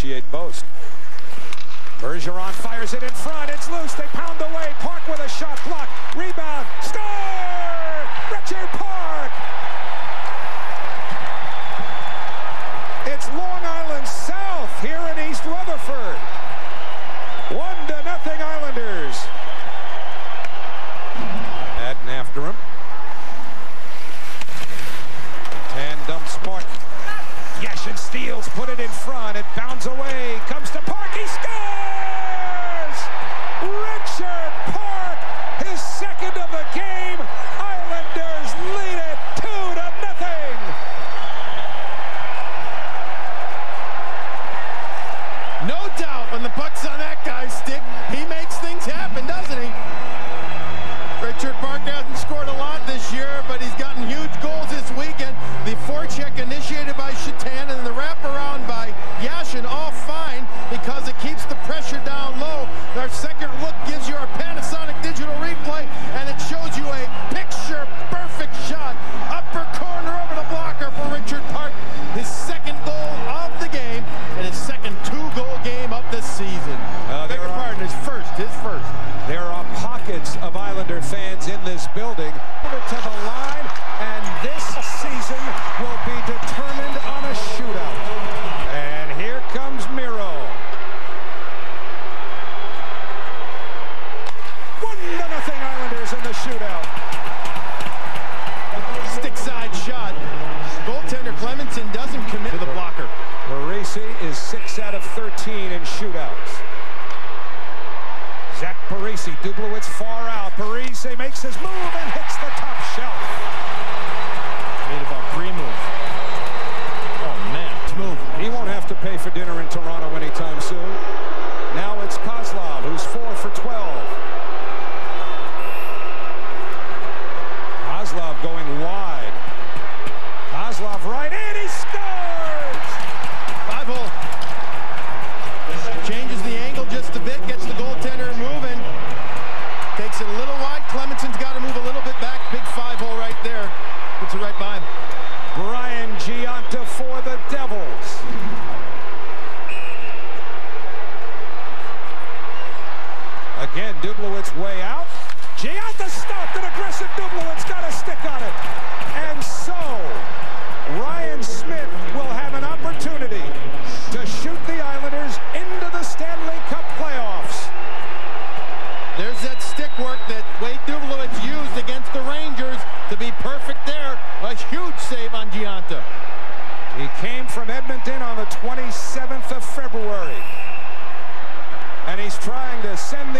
initiate both. Bergeron fires it in front. It's loose. They pound away. Park with a shot block. Rebound. Score! Richard Park! It's Long Island South here in East Rutherford. One to nothing Islanders. Madden after him. Tan dumps Park. Yashin steals, put it in front. It bounds away. Comes to Park. He scores! Richard Park, his second of the game. Islanders lead it two to nothing. No doubt when the puck's on that guy's shootout. Stick side shot. Goaltender Clemmensen doesn't commit to the blocker. Parise is 6 out of 13 in shootouts. Zach Parise, Dubielewicz far out. Parise makes his move and hits the top shelf. Dubielewicz way out. Gionta stopped an aggressive Dubielewicz, got a stick on it. And so, Ryan Smyth will have an opportunity to shoot the Islanders into the Stanley Cup playoffs. There's that stick work that Wade Dubielewicz used against the Rangers to be perfect there. A huge save on Gionta. He came from Edmonton on the 27th of February. And he's trying to send the Islanders to Buffalo.